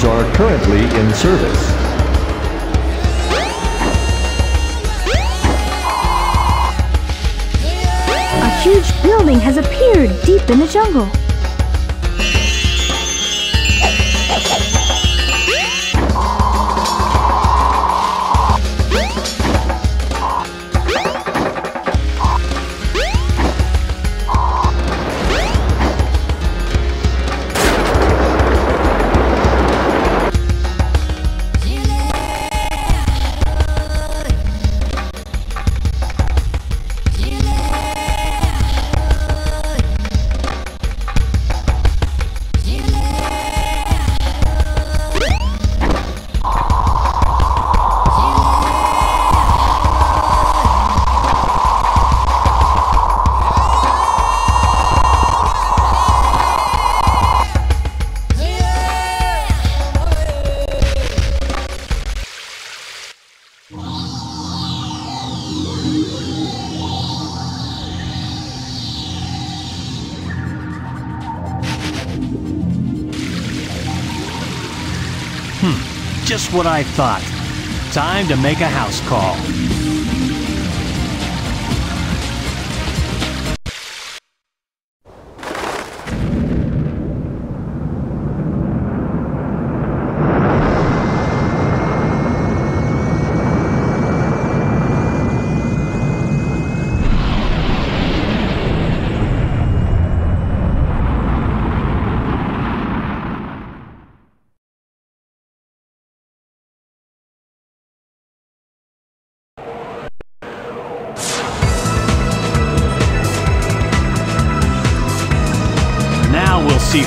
Trains are currently in service. A huge building has appeared deep in the jungle. What I thought. Time to make a house call.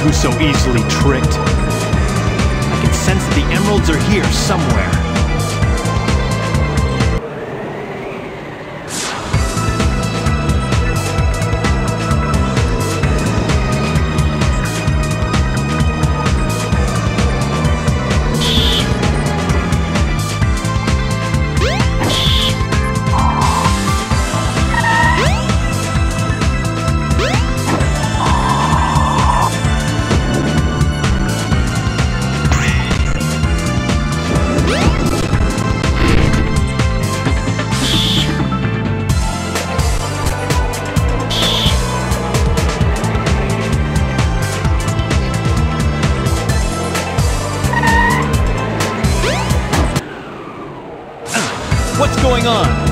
Who's so easily tricked. I can sense that the emeralds are here somewhere. On?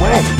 Way!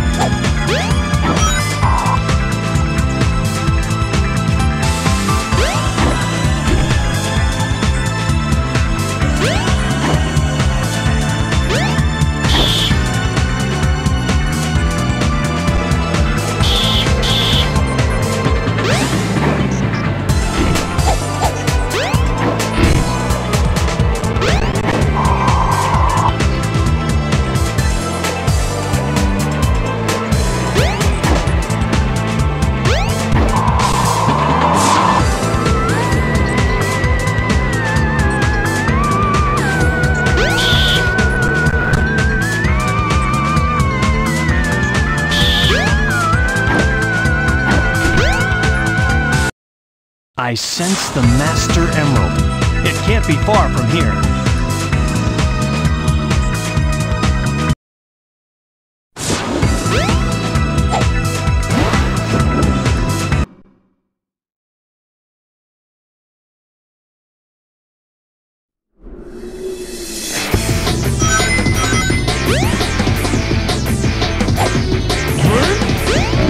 I sense the Master Emerald. It can't be far from here.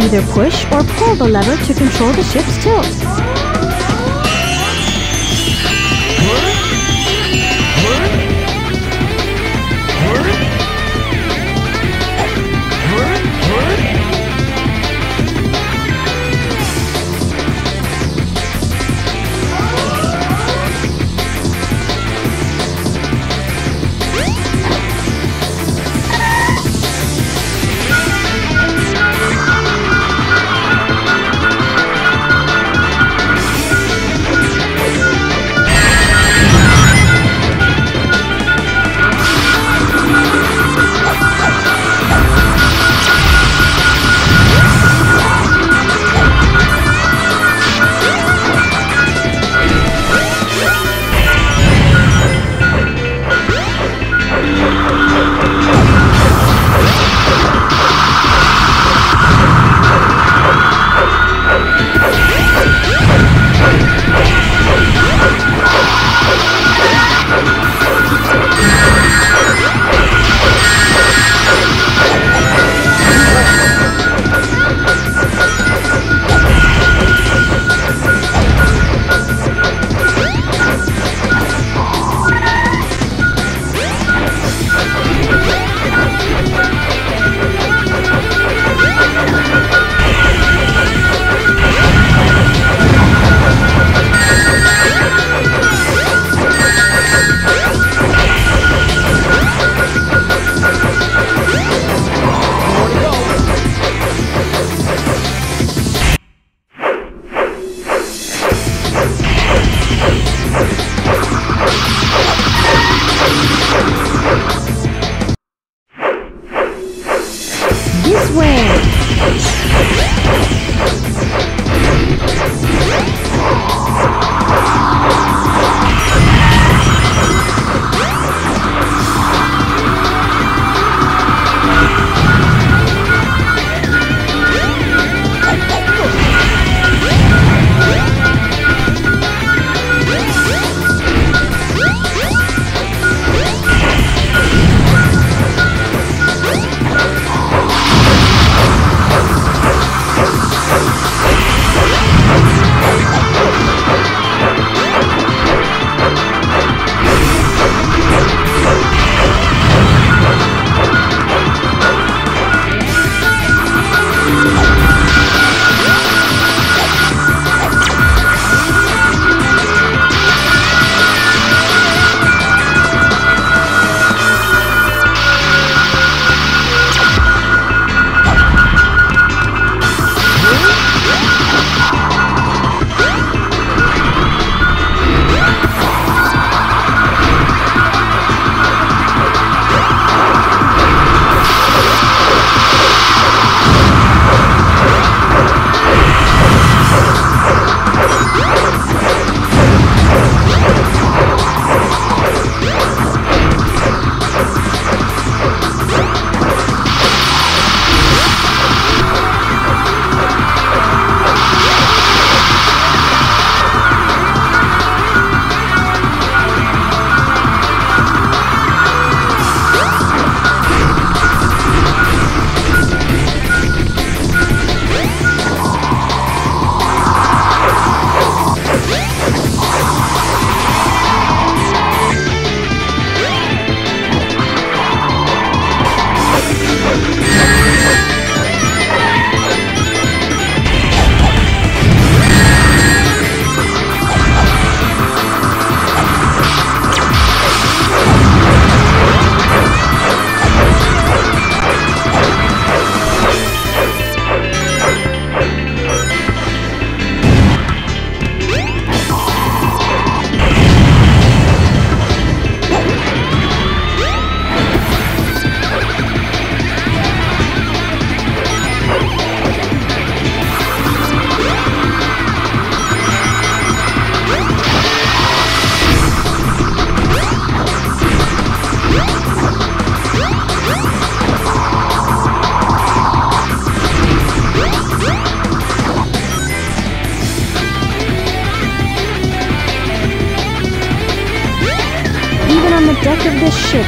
Either push or pull the lever to control the ship's tilt.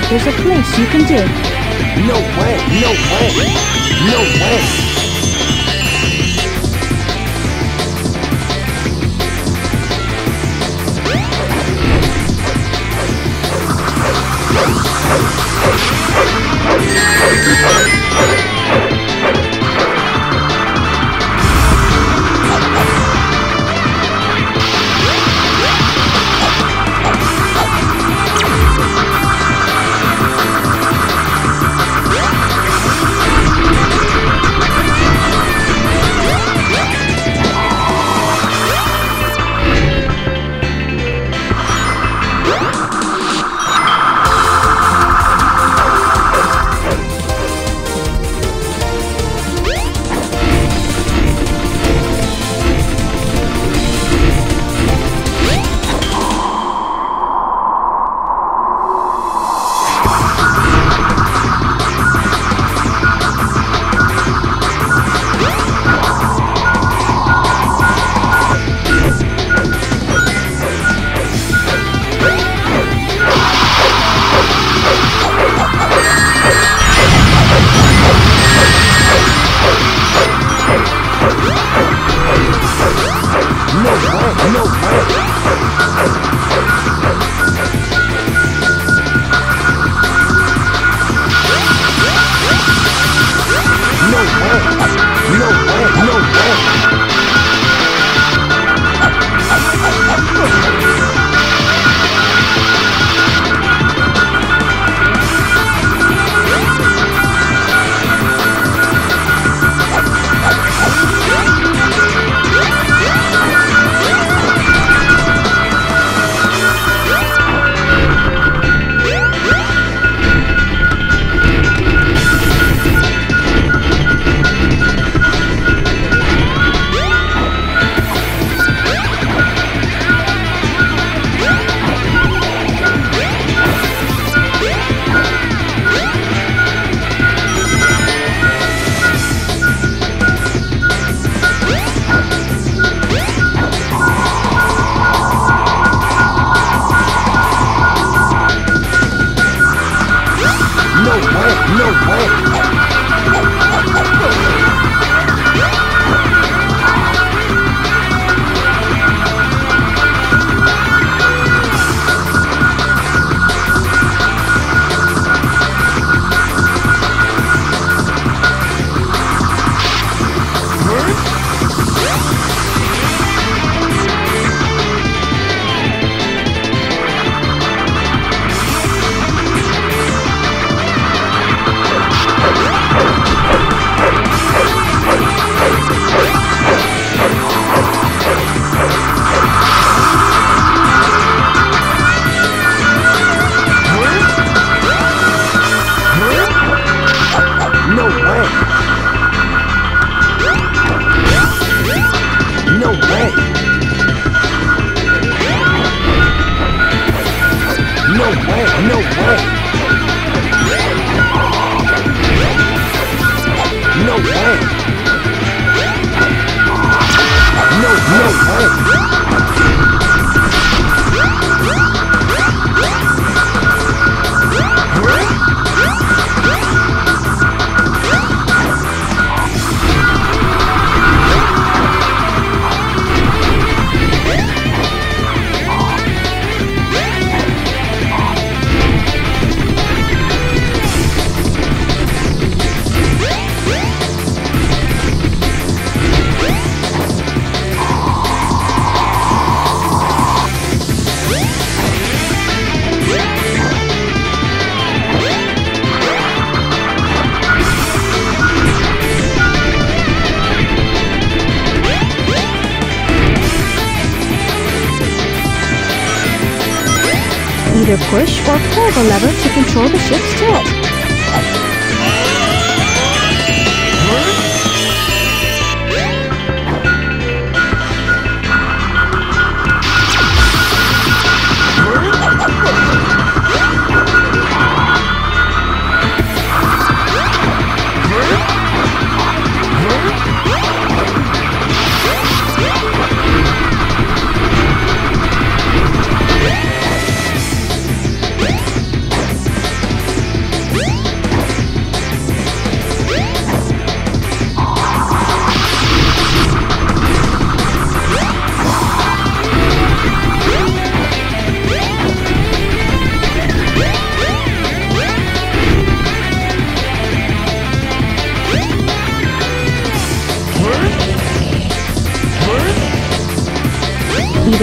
There's a place you can dig.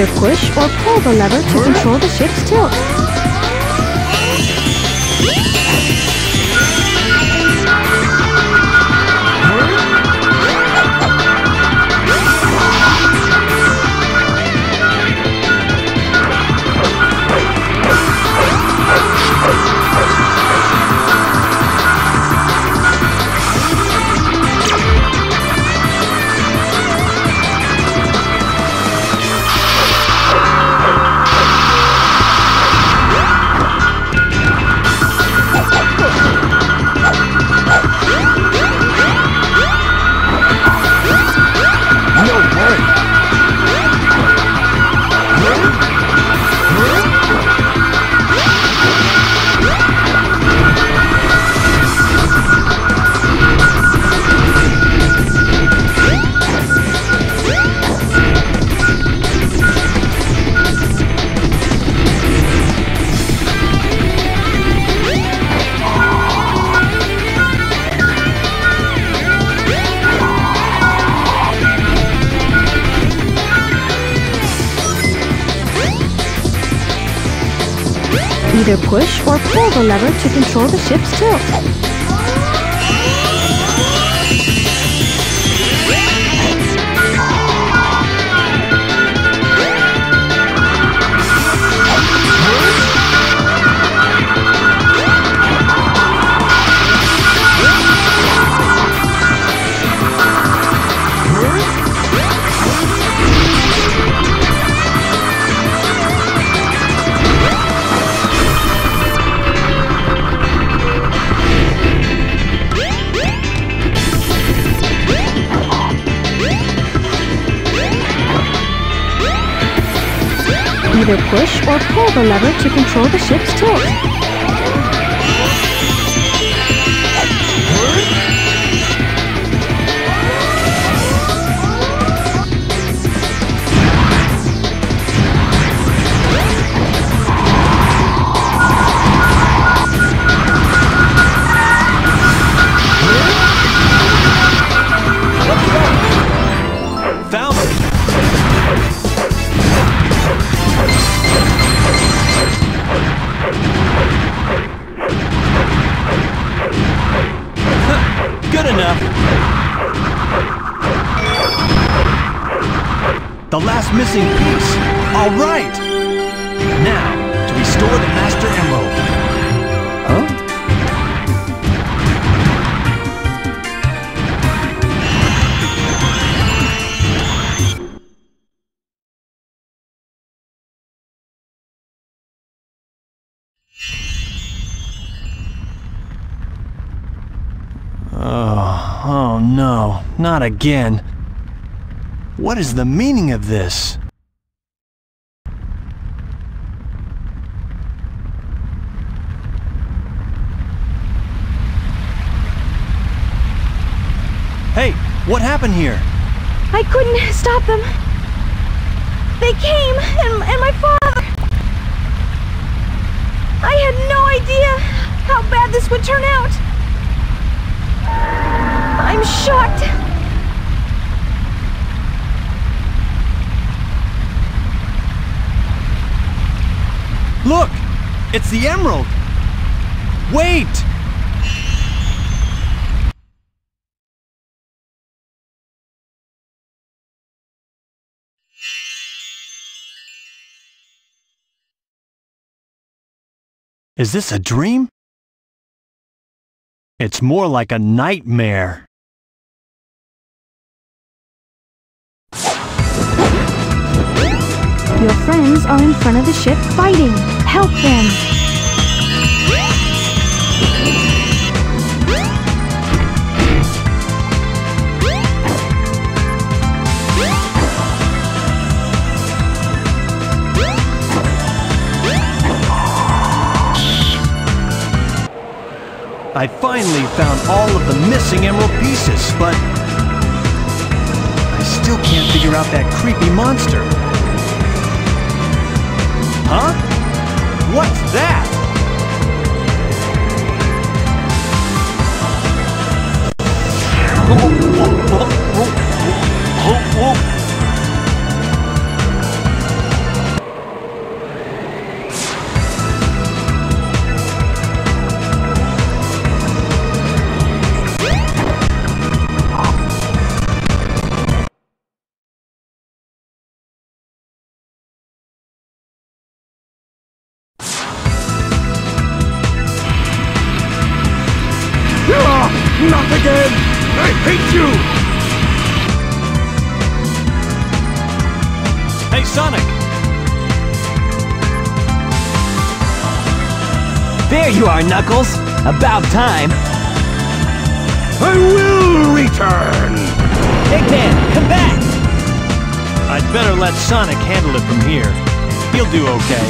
Either push or pull the lever to control the ship's tilt. Either push or pull the lever to control the ship's tilt. Either push or pull the lever to control the ship's tilt. Oh, oh no, not again. What is the meaning of this? Hey, what happened here? I couldn't stop them. They came, and, and my father. I had no idea how bad this would turn out. I'm shocked. Look! It's the emerald! Wait! Is this a dream? It's more like a nightmare. Your friends are in front of the ship fighting. Help them. I finally found all of the missing emerald pieces, but I still can't figure out that creepy monster. Huh? What's that? Not About time! I will return! Eggman, come back! I'd better let Sonic handle it from here. He'll do okay.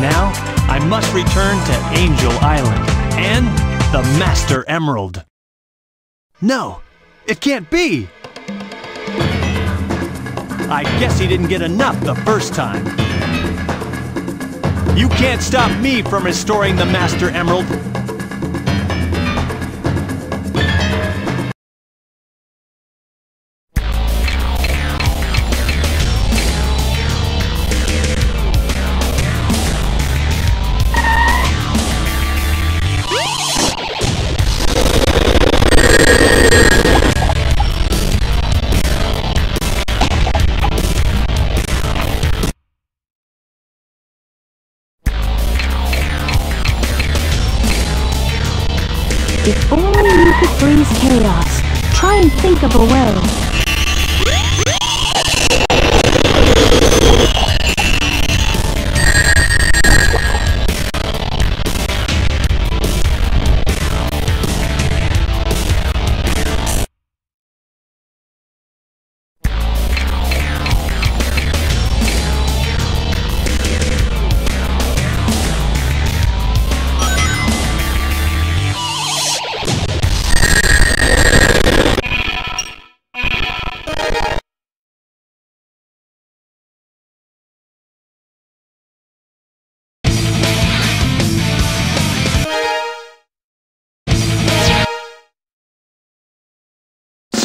Now, I must return to Angel Island and the Master Emerald. No, it can't be! I guess he didn't get enough the first time. You can't stop me from restoring the Master Emerald.